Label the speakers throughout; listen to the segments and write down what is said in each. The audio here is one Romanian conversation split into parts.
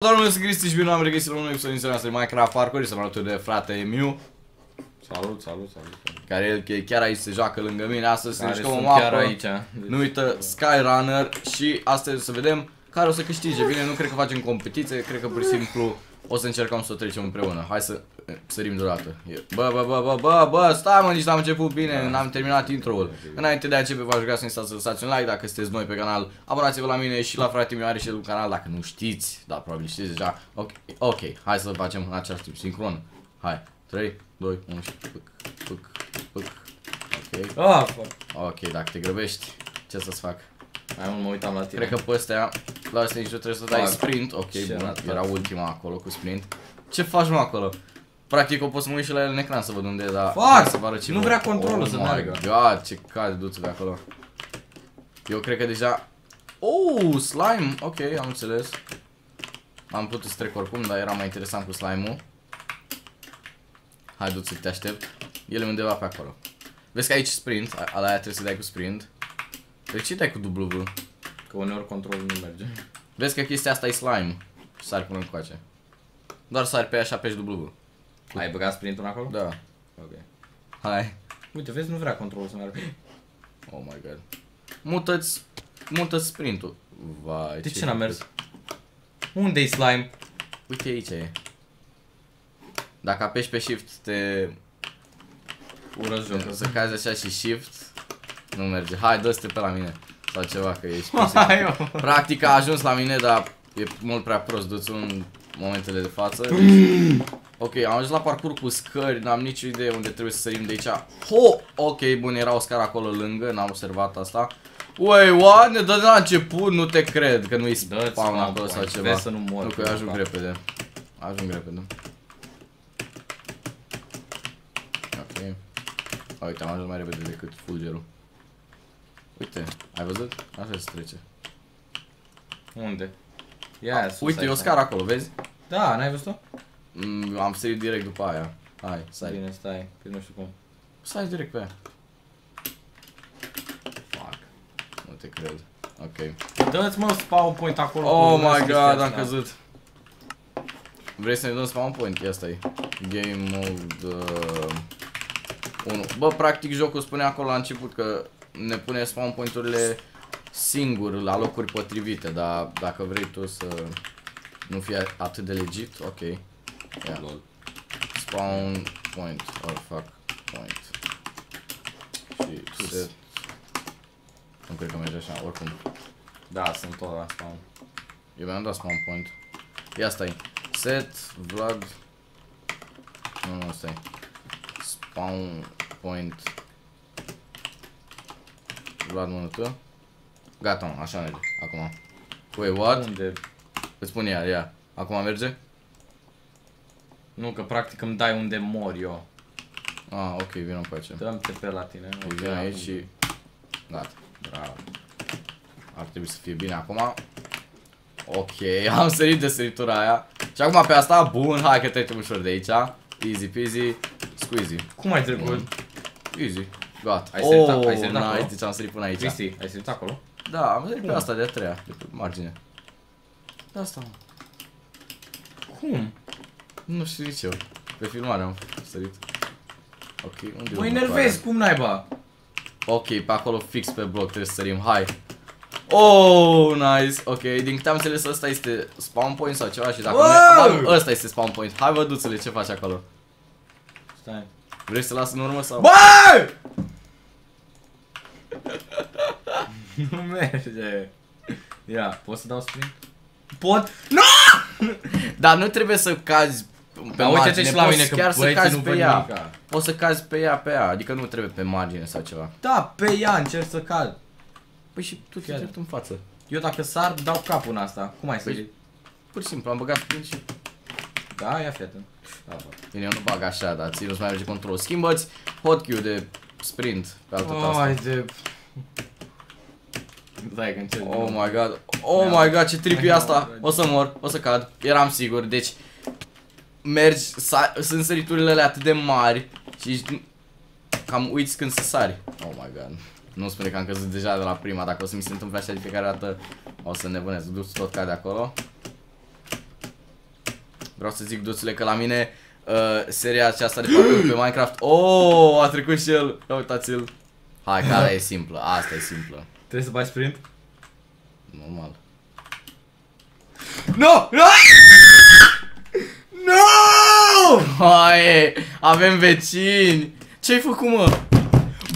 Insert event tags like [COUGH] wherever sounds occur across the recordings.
Speaker 1: Doamne, eu sunt Cristi și bine am regăsit la un nou episod din seria noastră de Minecraft Parkour Este alături de frate Miu
Speaker 2: Salut, salut, salut.
Speaker 1: Care el e chiar aici se joacă lângă mine Astăzi
Speaker 2: Care
Speaker 1: se jucăm o
Speaker 2: sunt chiar
Speaker 1: mapă
Speaker 2: aici.
Speaker 1: Nu uită Skyrunner Și astăzi o să vedem care o să câștige Bine, nu cred că facem competiție Cred că pur și simplu o să încercăm să o trecem împreună. Hai să eh, sărim deodată. Bă, bă, bă, bă, bă, bă, stai mă, nici n-am început. Bine N-am terminat intro-ul. Înainte de a începe, v-aș ruga să instați să lăsați un like Dacă sunteți noi pe canal, abonați-vă la mine și la frate Miu are și el un canal Dacă nu știți, dar probabil știți deja. Ok, ok, hai să facem în același timp, sincron. Hai, 3, 2, 1 și pâc, pâc, pâc. Ok,
Speaker 2: Ah, fuck.
Speaker 1: ok, dacă te grăbești, ce să-ți fac?
Speaker 2: Mai mult mă uitam la tine.
Speaker 1: Cred că pe astea, la astea nici nu trebuie să dai
Speaker 2: Fac.
Speaker 1: sprint. Ok,
Speaker 2: Ce
Speaker 1: bun,
Speaker 2: ratat.
Speaker 1: era ultima acolo cu sprint. Ce faci mă acolo? Practic o pot să mă uit și la el în ecran să văd unde e, dar
Speaker 2: Fac!
Speaker 1: hai să vă arăt și
Speaker 2: Nu
Speaker 1: vouă.
Speaker 2: vrea controlul
Speaker 1: oh
Speaker 2: să
Speaker 1: my
Speaker 2: meargă.
Speaker 1: God, ce cade duțul de acolo. Eu cred că deja... Oh, slime! Ok, am înțeles. Am putut să trec oricum, dar era mai interesant cu slime-ul. Hai, du-ți, te aștept. El e undeva pe acolo. Vezi că aici sprint, a- ala aia trebuie să dai cu sprint. De ce dai cu W?
Speaker 2: Că uneori controlul nu merge.
Speaker 1: Vezi că chestia asta e slime. Sari până încoace. Doar sari pe ea și apeși W.
Speaker 2: Ai băgat sprintul acolo?
Speaker 1: Da.
Speaker 2: Ok.
Speaker 1: Hai.
Speaker 2: Uite, vezi, nu vrea controlul să meargă.
Speaker 1: Oh my god. Mută-ți, mută sprintul. Vai,
Speaker 2: De ce n-a mers? Unde-i slime?
Speaker 1: Uite aici e. Dacă apeși pe shift te...
Speaker 2: Urăsc jocul.
Speaker 1: Să cazi așa și shift. Nu merge. Hai, dă-te pe la mine. Sau ceva, că ești [LAUGHS]
Speaker 2: Hai, eu.
Speaker 1: Practic a ajuns la mine, dar e mult prea prost, du-ți în momentele de față. Deci, [CLEARS THROAT] ok, am ajuns la parcurs cu scări, n-am nicio idee unde trebuie să sărim de aici. Ho! Ok, bun, era o scară acolo lângă, n-am observat asta. Ui, what? Ne dă de la început? Nu te cred că nu-i
Speaker 2: Dă-ți
Speaker 1: spawn
Speaker 2: spawn
Speaker 1: acolo sau
Speaker 2: point.
Speaker 1: ceva.
Speaker 2: Vezi să nu mor
Speaker 1: Nu, că
Speaker 2: pe
Speaker 1: eu ajung
Speaker 2: ăsta.
Speaker 1: repede. Ajung repede. Ok. A, uite, am ajuns mai repede decât fulgerul. Uite, ai văzut? Așa se trece.
Speaker 2: Unde? Ia, sus
Speaker 1: Uite, e o
Speaker 2: aici.
Speaker 1: scară acolo, vezi?
Speaker 2: Da, n-ai văzut-o?
Speaker 1: Mm, am sărit direct după aia. Hai, stai.
Speaker 2: Bine, stai, că nu știu cum.
Speaker 1: Stai direct pe aia. Fuck. Nu te cred. Ok.
Speaker 2: Dă-ți mă spawn point acolo.
Speaker 1: Oh
Speaker 2: cu
Speaker 1: my
Speaker 2: chestia
Speaker 1: god,
Speaker 2: asta.
Speaker 1: am căzut. Vrei să ne dăm spawn point? Ia stai. Game mode uh, 1. Bă, practic jocul spune acolo la început că ne pune spawn point-urile singur la locuri potrivite, dar dacă vrei tu să nu fie atât de legit, ok. Ia.
Speaker 2: Lol.
Speaker 1: Spawn point or fuck point. Și set. Nu cred că merge așa, oricum.
Speaker 2: Da, sunt tot la spawn.
Speaker 1: Eu mi-am dat spawn point. Ia stai. Set Vlad. Nu, nu, stai. Spawn point. Vlad mână tu. Gata, mă, așa merge. Acum. Wait, what?
Speaker 2: Unde?
Speaker 1: Îți spun ea, ia. Acum merge?
Speaker 2: Nu, că practic îmi dai unde mor eu.
Speaker 1: Ah, ok, vino încoace.
Speaker 2: Dăm pe la tine.
Speaker 1: Eu vin aici și... Gata. Bravo. Ar trebui să fie bine acum. Ok, [LAUGHS] am sărit de săritura aia. Și acum pe asta, bun, hai că trecem ușor de aici. Easy peasy, squeezy.
Speaker 2: Cum ai trecut?
Speaker 1: Bun. Easy. Gata.
Speaker 2: Ai sărit-
Speaker 1: oh,
Speaker 2: ai sărit
Speaker 1: nice,
Speaker 2: acolo?
Speaker 1: deci am sărit până aici.
Speaker 2: Cristi, ai sărit acolo?
Speaker 1: Da, am sărit pe
Speaker 2: Cum?
Speaker 1: asta de a treia, de pe margine. De asta, mă.
Speaker 2: Cum?
Speaker 1: Nu știu nici eu. Pe filmare am sărit. Ok, unde e
Speaker 2: Mă
Speaker 1: următoarea?
Speaker 2: enervezi, cum naiba?
Speaker 1: Ok, pe acolo fix pe bloc trebuie să sărim, hai Oh, nice, ok, din câte am înțeles ăsta este spawn point sau ceva și dacă
Speaker 2: Wow!
Speaker 1: nu e, ăsta este spawn point Hai văduțele, ce faci acolo?
Speaker 2: Stai.
Speaker 1: Vrei să las în urmă sau?
Speaker 2: Bă! nu merge. Ia, pot să dau sprint? Pot? Nu!
Speaker 1: Dar nu trebuie să cazi pe
Speaker 2: Dar uite-te
Speaker 1: margine,
Speaker 2: și la
Speaker 1: poți
Speaker 2: mine că
Speaker 1: chiar să
Speaker 2: băieții
Speaker 1: cazi
Speaker 2: nu
Speaker 1: pe
Speaker 2: văd
Speaker 1: ea
Speaker 2: nimica.
Speaker 1: Poți să cazi pe ea, pe ea, adică nu trebuie pe margine sau ceva
Speaker 2: Da, pe ea încerc să cad.
Speaker 1: Păi și tu te
Speaker 2: Chiar.
Speaker 1: drept în față
Speaker 2: Eu dacă sar, dau capul în asta. Cum ai să
Speaker 1: Păi- Pur și simplu, am băgat sprint și
Speaker 2: Da, ia fii atent. Da, bă.
Speaker 1: Bine, eu nu bag așa, dar ție nu-ți mai merge control. Schimbă-ți hotkey de sprint pe altă tastă
Speaker 2: Ai de... Dai că încerc. din
Speaker 1: Oh
Speaker 2: nou.
Speaker 1: my god, oh my god, ce trip e asta. O să mor, o să cad, eram sigur Deci, mergi, sa- sunt săriturile alea atât de mari Și ești- cam uiți când să sari. Oh my god. Nu spune că am căzut deja de la prima Dacă o să mi se întâmple așa de fiecare dată O să nebunesc, du tot cade acolo Vreau să zic, duțule, că la mine uh, seria aceasta de parcurs pe Minecraft... Oh, a trecut și el. Ia uitați-l. Hai, că aia e simplă. Asta e simplă.
Speaker 2: Trebuie să faci sprint?
Speaker 1: Normal.
Speaker 2: No! No! No!
Speaker 1: Hai, avem vecini. Ce-ai făcut, mă?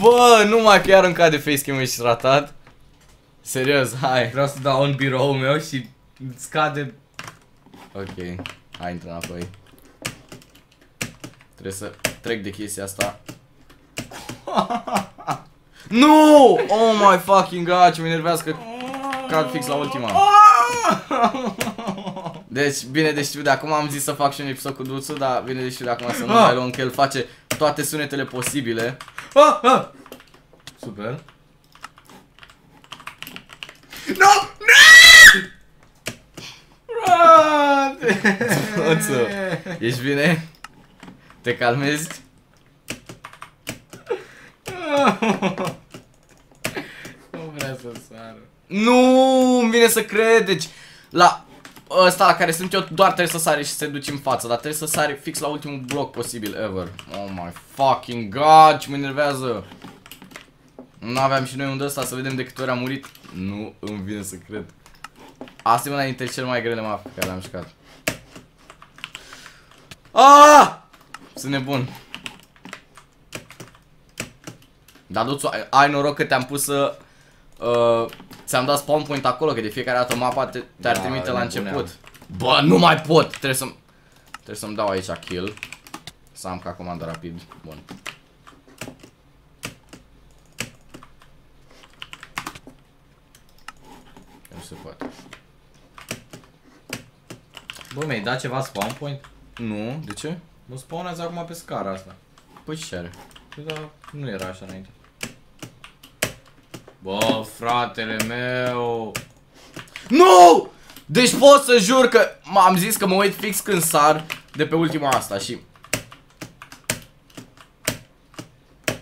Speaker 1: Bă, numai că iar în cade facecam ești ratat. Serios, hai.
Speaker 2: Vreau să dau un birou meu și scade...
Speaker 1: Ok, hai intră înapoi. Trebuie să trec de chestia asta. [LAUGHS] nu! Oh my fucking god, ce mă enervează că cad fix la ultima. [LAUGHS] Deci, bine de știu de acum, am zis să fac și un episod cu Duțu, dar bine de știu de acum să nu
Speaker 2: Ah.
Speaker 1: mai luăm, că el face toate sunetele posibile.
Speaker 2: Ah, ah. Super. No! No! [LAUGHS] Frate!
Speaker 1: Duțu, ești bine? Te calmezi?
Speaker 2: Nu vrea să sară.
Speaker 1: Nu, îmi vine să cred, deci la ăsta la care sunt eu doar trebuie să sari și să te duci în față, dar trebuie să sari fix la ultimul bloc posibil ever. Oh my fucking god, ce mă enervează. Nu aveam și noi unde ăsta să vedem de câte ori a murit. Nu îmi vine să cred. Asta e una dintre cele mai grele map pe care le-am jucat. Ah! Sunt nebun. Dar Duțu, ai, ai noroc că te-am pus să... Uh, ți-am dat spawn point acolo, că de fiecare dată mapa te, te-ar
Speaker 2: Da,
Speaker 1: trimite la
Speaker 2: nebuneam.
Speaker 1: început. Bă, nu mai pot! Trebuie să Trebuie să-mi dau aici kill. Să am ca comandă rapid. Bun. Nu se poate.
Speaker 2: Bă, mi-ai dat ceva spawn point?
Speaker 1: Nu, de ce?
Speaker 2: Nu spawnează acum pe scara asta.
Speaker 1: Păi ce are?
Speaker 2: Păi da, nu era așa înainte. Bă, fratele meu!
Speaker 1: Nu! Deci pot să jur că m-am zis că mă uit fix când sar de pe ultima asta și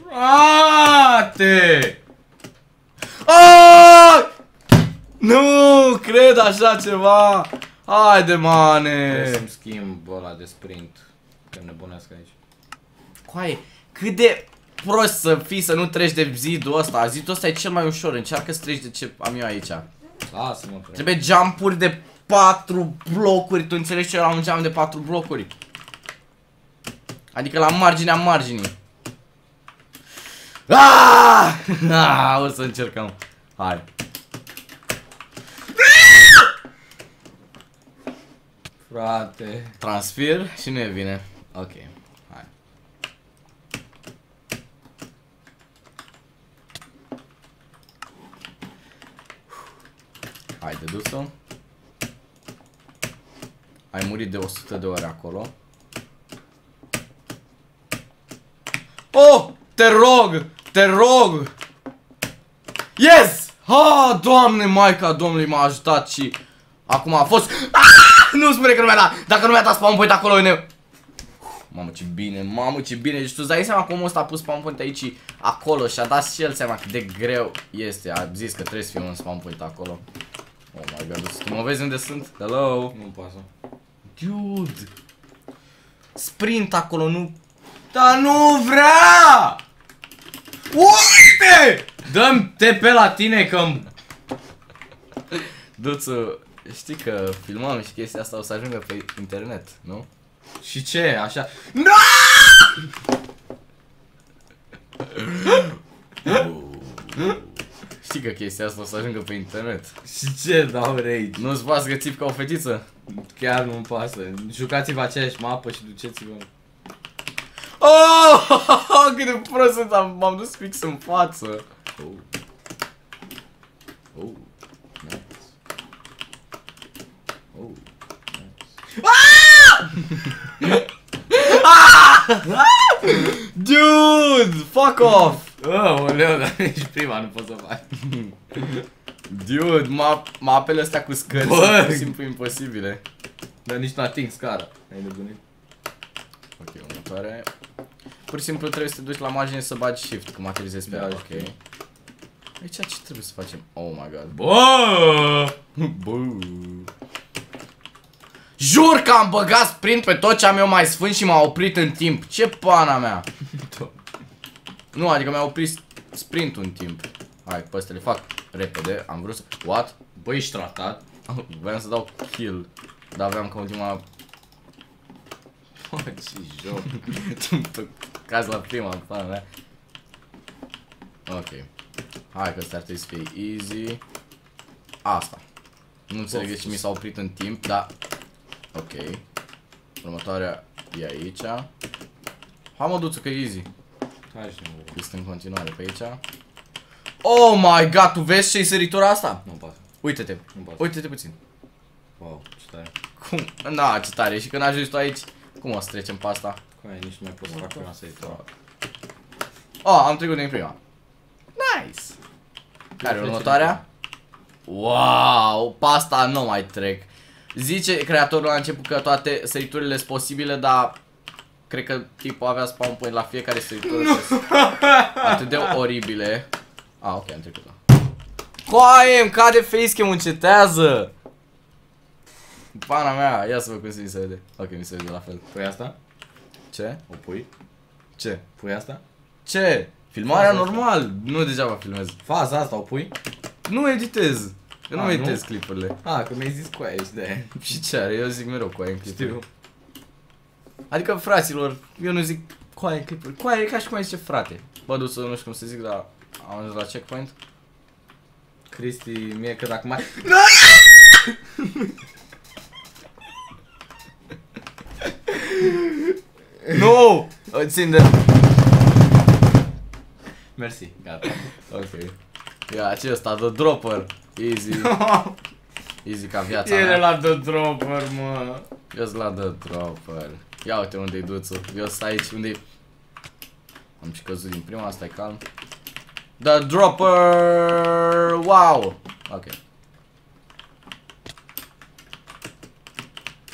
Speaker 2: Frate!
Speaker 1: Aaaa! Nu cred așa ceva. Haide,
Speaker 2: Trebuie
Speaker 1: mane.
Speaker 2: să-mi schimb ăla de sprint. Că nebunesc aici.
Speaker 1: Coaie, cât de prost să fii să nu treci de zidul ăsta. Zidul ăsta e cel mai ușor. Încearcă să treci de ce am eu aici.
Speaker 2: Lasă-mă, frate.
Speaker 1: Trebuie jumpuri de 4 blocuri. Tu înțelegi ce la un jump de 4 blocuri? Adică la marginea marginii. Ah! [LAUGHS] Ah, o să încercăm. Hai.
Speaker 2: Frate.
Speaker 1: Transfer și nu e bine. Ok, hai. Hai de dus-o. Ai murit de 100 de ori acolo. Oh! Te rog! Te rog! Yes! Ha, doamne, maica domnului m-a ajutat și acum a fost... Ah! [LAUGHS] Nu spune că nu mi-a dat! Dacă nu mi-a dat spawn point acolo, ne... Mamă ce bine, mamă ce bine Deci tu îți dai seama cum ăsta a pus spawn point aici Acolo și a dat și el seama cât de greu este A zis că trebuie să fie un spawn point acolo Oh my god, tu mă vezi unde sunt? Hello?
Speaker 2: Nu pasă.
Speaker 1: Dude Sprint acolo, nu
Speaker 2: Dar nu vrea! Uite! Dăm TP la tine că
Speaker 1: Duțu, știi că filmăm și chestia asta o să ajungă pe internet, nu?
Speaker 2: Și ce? Așa. [LAUGHS]
Speaker 1: Știi că chestia asta o să ajungă pe internet
Speaker 2: Și ce dau rage?
Speaker 1: Nu-ți pasă că țip ca o fetiță?
Speaker 2: Chiar nu-mi pasă. Jucați-vă aceeași mapă și duceți-vă.
Speaker 1: Oh, [LAUGHS] cât de prost sunt, am- m-am dus fix în față.
Speaker 2: Oh. Oh. Nice. Oh. [LAUGHS]
Speaker 1: Dude, fuck off.
Speaker 2: Oh, oleu, dar nici prima nu pot să fac.
Speaker 1: Dude, ma mapele astea cu scări
Speaker 2: Bă!
Speaker 1: sunt pur și simplu imposibile.
Speaker 2: Dar nici nu ating scara. Ai nebunit?
Speaker 1: Ok, următoare. Pur și simplu trebuie să te duci la margine să bagi shift, cum aterizezi pe
Speaker 2: Da,
Speaker 1: ea.
Speaker 2: știu.
Speaker 1: Ok. Aici ce trebuie să facem? Oh my god.
Speaker 2: Bă! [LAUGHS]
Speaker 1: Bă. Jur că am băgat sprint pe tot ce am eu mai sfânt și m-a oprit în timp. Ce pana mea? Nu, adică mi-a oprit sprintul în timp. Hai, pe ăsta le fac repede. Am vrut să... What?
Speaker 2: Băi, ești tratat. [LAUGHS]
Speaker 1: Vreau să dau kill. Dar aveam ca ultima...
Speaker 2: Bă, ce joc. [LAUGHS]
Speaker 1: Caz la prima, pana mea. Ok. Hai că ăsta ar trebui să fie easy. Asta. Nu înțeleg de ce mi s-a oprit în timp, dar... Ok. Următoarea e aici. Hai mă, duțu că e easy.
Speaker 2: Hai și nu.
Speaker 1: Este în continuare pe aici. Oh my god, tu vezi ce-i săritura asta?
Speaker 2: Nu pasă.
Speaker 1: Uite-te.
Speaker 2: Nu pasă.
Speaker 1: Uite-te puțin.
Speaker 2: Wow, ce tare.
Speaker 1: Cum? Na, ce tare. Și când ajungi tu aici, cum o să trecem pe asta?
Speaker 2: Cum e, nici nu mai pot să fac prima săritură.
Speaker 1: Oh, am trecut din prima. Nice. Care e următoarea? Wow, pe asta nu mai trec. Zice creatorul la început că toate săriturile sunt posibile, dar cred că tipul avea spawn point la fiecare săritură. sunt [LAUGHS] Atât de oribile. Ah, ok, am trecut la. Coaie, îmi cade facecam, încetează! Pana mea, ia să văd cum se mi se vede. Ok, mi se vede la fel.
Speaker 2: Pui asta?
Speaker 1: Ce?
Speaker 2: O pui?
Speaker 1: Ce?
Speaker 2: Pui asta?
Speaker 1: Ce? Filmarea
Speaker 2: Faza asta.
Speaker 1: normal, nu degeaba filmez.
Speaker 2: Faza asta o pui?
Speaker 1: Nu editez. Eu nu
Speaker 2: A,
Speaker 1: editez
Speaker 2: nu?
Speaker 1: clipurile.
Speaker 2: Ah, că mi-ai zis cu aia și de [LAUGHS]
Speaker 1: Și ce are? Eu zic mereu cu aia în clipuri.
Speaker 2: Știu.
Speaker 1: Adică, fraților, eu nu zic cu aia în clipuri. Cu aia e ca și cum ai zice frate. Bă, du să nu știu cum să zic, dar am ajuns la checkpoint.
Speaker 2: Cristi, mie că dacă mai... [LAUGHS]
Speaker 1: Nu! Țin de...
Speaker 2: Mersi, gata.
Speaker 1: Ok. Ia, ce ăsta? The Dropper. Easy. [LAUGHS] Easy ca viața
Speaker 2: Ele
Speaker 1: mea.
Speaker 2: la The Dropper, mă.
Speaker 1: Eu sunt la The Dropper. Ia uite unde-i duțul. Eu sunt aici, unde Am și căzut din prima, stai calm. The Dropper! Wow! Ok.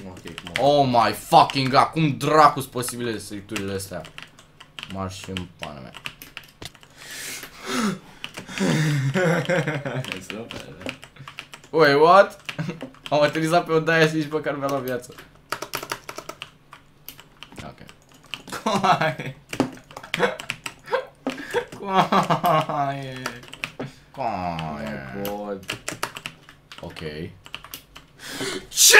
Speaker 2: Ok, cum
Speaker 1: Oh my fucking god, cum dracu sunt posibile săriturile astea? Marș în pana mea. [LAUGHS]
Speaker 2: Super.
Speaker 1: Wait, what? Am aterizat pe o daia și nici măcar mi-a luat viață. Ok.
Speaker 2: Coaie. Coaie.
Speaker 1: Coaie.
Speaker 2: Pot.
Speaker 1: Ok. Ce?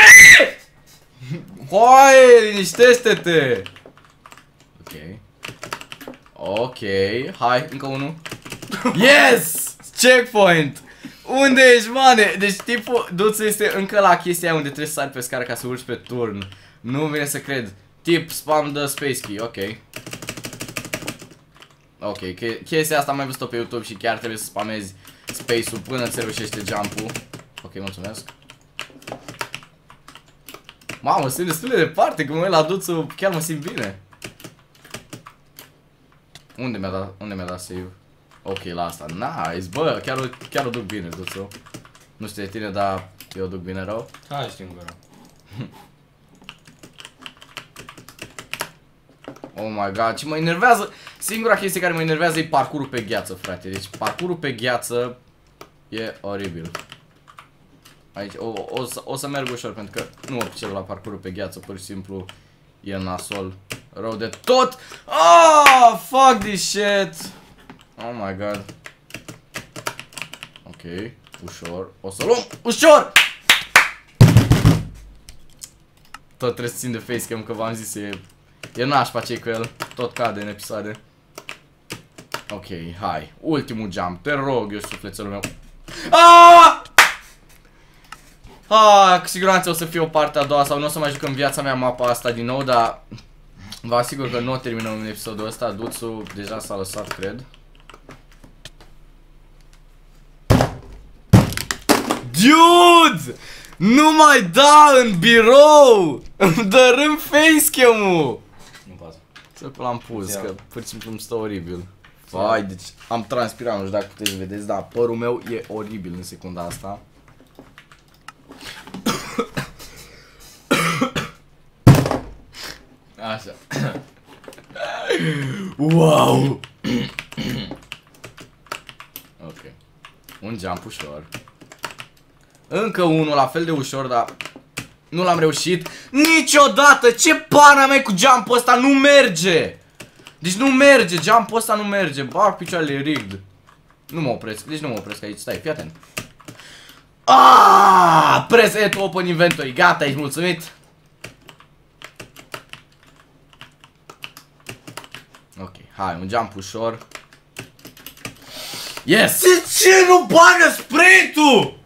Speaker 1: Coaie, liniștește-te! Ok. Ok, hai, încă unul. [LAUGHS] Yes! Checkpoint! Unde ești, mane? Deci tipul, duțul este încă la chestia aia unde trebuie să sari pe scară ca să urci pe turn. Nu vine să cred. Tip, spam the space key, ok. Ok, che- chestia asta am mai văzut-o pe YouTube și chiar trebuie să spamezi space-ul până îți reușește jump-ul. Ok, mulțumesc. Mamă, sunt destul de departe, că mă uit la duțul, chiar mă simt bine. Unde mi-a dat, unde mi-a dat save? Ok, la asta. Nice, bă, chiar, o- chiar o duc bine, duțul. Nu știu de tine, dar eu o duc bine rău.
Speaker 2: Hai, știm gura. [LAUGHS]
Speaker 1: Oh my god, ce mă enervează Singura chestie care mă enervează e parcurul pe gheață, frate Deci parcurul pe gheață e oribil Aici o, o, să, o să merg ușor pentru că nu mă pricep la parcurul pe gheață Pur și simplu e nasol Rău de tot Oh, fuck this shit Oh my god Ok, ușor O să luăm, ușor Tot trebuie să țin de facecam că v-am zis e E nașpa ce cu el, tot cade în episoade. Ok, hai. Ultimul jump, te rog eu sufletelul meu. Aaaa! Ah, cu siguranță o să fie o parte a doua sau nu o să mai jucăm viața mea mapa asta din nou, dar vă asigur că nu o terminăm în episodul ăsta. Duțu deja s-a lăsat, cred. Dude! Nu mai da în birou! Îmi dărâm facecam-ul!
Speaker 2: Nu pasă.
Speaker 1: Să l-am pus,
Speaker 2: Ia.
Speaker 1: că pur și simplu îmi stă oribil. Vai, deci am transpirat, nu știu dacă puteți vedeți, dar părul meu e oribil în secunda asta.
Speaker 2: Așa.
Speaker 1: Wow! ok. Un jump ușor. Încă unul la fel de ușor, dar Nu l-am reușit niciodată. Ce pana mea cu jump-ul ăsta nu merge. Deci nu merge, jump-ul ăsta nu merge. Bag picioarele rigged. Nu mă opresc, deci nu mă opresc aici. Stai, fii atent. Ah, press E to open inventory. Gata, ești mulțumit? Ok, hai, un jump ușor. Yes!
Speaker 2: De ce nu bagă sprintul?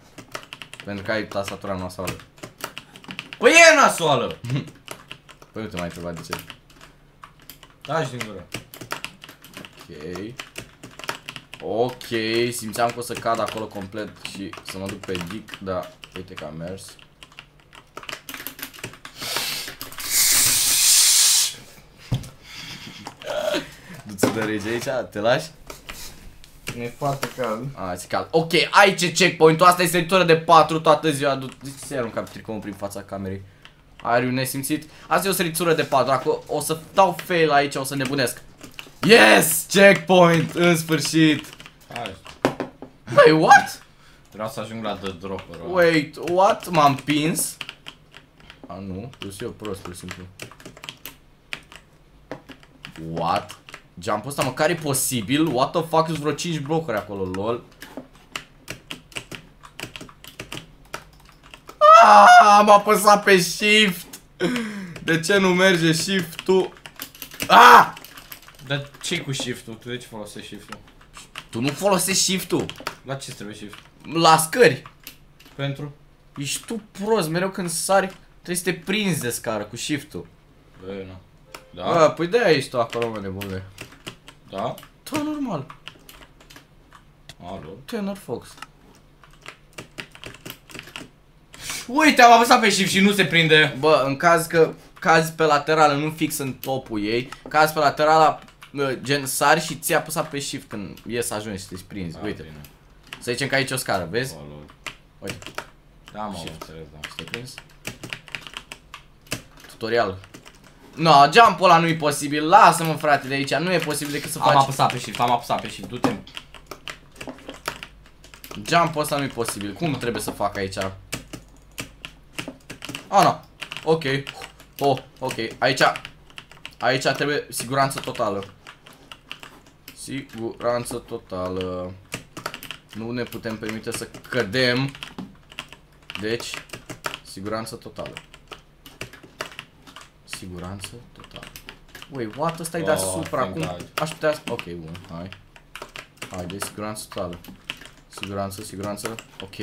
Speaker 1: Pentru că ai tastatura nasoală.
Speaker 2: Păi e nasoală. [LAUGHS]
Speaker 1: Păi nu te mai întreba de ce.
Speaker 2: Taci din gură.
Speaker 1: Ok. Ok, simțeam că o să cad acolo complet și să mă duc pe dic, dar uite că a mers. [LAUGHS] Du-ți de rege aici, te lași?
Speaker 2: Mi-e foarte cald.
Speaker 1: A, ți cald. Ok, aici e checkpoint-ul, asta e săritură de 4 toată ziua. Du- De ce să-i arunca tricoul prin fața camerei? Are un nesimțit? Asta e o săritură de 4, dacă o să dau fail aici, o să nebunesc. Yes! Checkpoint! În sfârșit!
Speaker 2: Hai.
Speaker 1: Băi, what?
Speaker 2: Vreau să ajung la The Dropper. ăla.
Speaker 1: Wait, what? M-am pins? A, nu, eu sunt eu prost, pur și simplu. What? Jump-ul ăsta măcar e posibil? What the fuck, sunt vreo 5 blocuri acolo, lol. Ah, am apăsat pe shift. De ce nu merge shift-ul? Ah!
Speaker 2: Dar ce cu shift-ul? Tu de ce folosești shift-ul?
Speaker 1: Tu nu folosești shift-ul.
Speaker 2: La ce trebuie shift?
Speaker 1: La scări.
Speaker 2: Pentru?
Speaker 1: Ești tu prost, mereu când sari trebuie să te prinzi de scară cu shift-ul.
Speaker 2: Bă, nu. Da?
Speaker 1: Da? păi de ești tu acolo, mă, nebunule.
Speaker 2: Da?
Speaker 1: Da, normal.
Speaker 2: Alo?
Speaker 1: Tenor Fox.
Speaker 2: Uite, am apăsat pe shift și nu se prinde.
Speaker 1: Bă, în caz că cazi pe laterală, nu fix în topul ei, cazi pe laterala, bă, gen sari și ți-a apăsat pe shift când e să ajungi să te prinzi. Uite,
Speaker 2: bine.
Speaker 1: să zicem că aici e o scară, vezi?
Speaker 2: Alo.
Speaker 1: Uite,
Speaker 2: Da, mă, am
Speaker 1: Shift.
Speaker 2: înțeles, da.
Speaker 1: te prins. Tutorial. No, jump-ul ăla nu e posibil, lasă-mă frate de aici, nu e posibil decât să
Speaker 2: Am
Speaker 1: faci
Speaker 2: apăsat pe shift, am apăsat pe shift, du-te.
Speaker 1: Jump-ul ăsta nu e posibil. Cum trebuie să fac aici? Ah, nu. Ok. Oh, ok. Aici... Aici trebuie siguranță totală. Siguranță totală. Nu ne putem permite să cădem. Deci, siguranță totală. Siguranță totală. Wait, what? Ăsta e
Speaker 2: Oh,
Speaker 1: deasupra.
Speaker 2: thank
Speaker 1: Cum
Speaker 2: God.
Speaker 1: aș putea... Ok, bun. Hai. Hai, de siguranță totală. Siguranță, siguranță. Ok.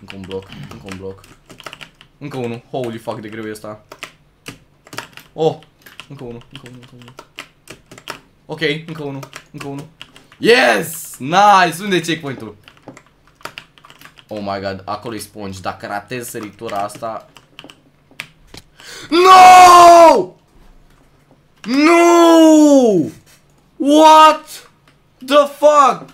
Speaker 1: Încă un bloc, încă un bloc. Încă unul. Holy fuck, de greu e asta. Oh! Încă unul, încă unul, încă unul. Ok, încă unul, încă unul. Yes! Nice! Unde e checkpoint-ul? Oh my god, acolo e sponge. Dacă ratez săritura asta... No! No! What? The fuck?